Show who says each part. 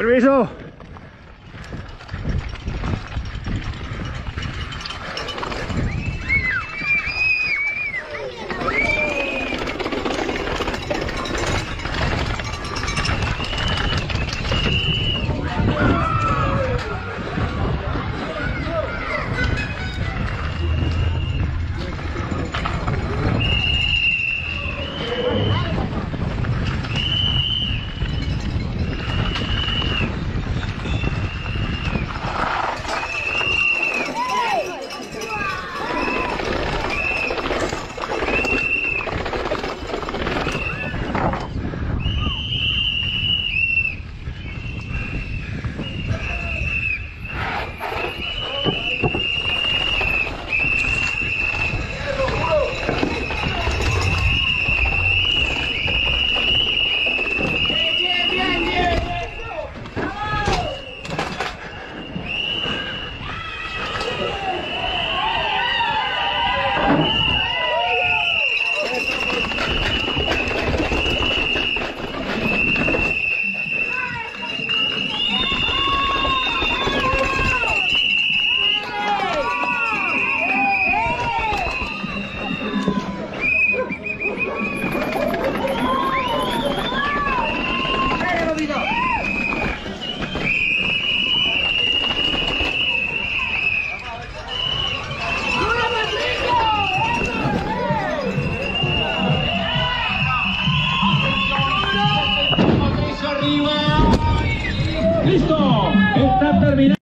Speaker 1: Permiso. Cuidado.
Speaker 2: ¡Listo! Está terminado.